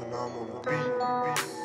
phenomenal beat. beat.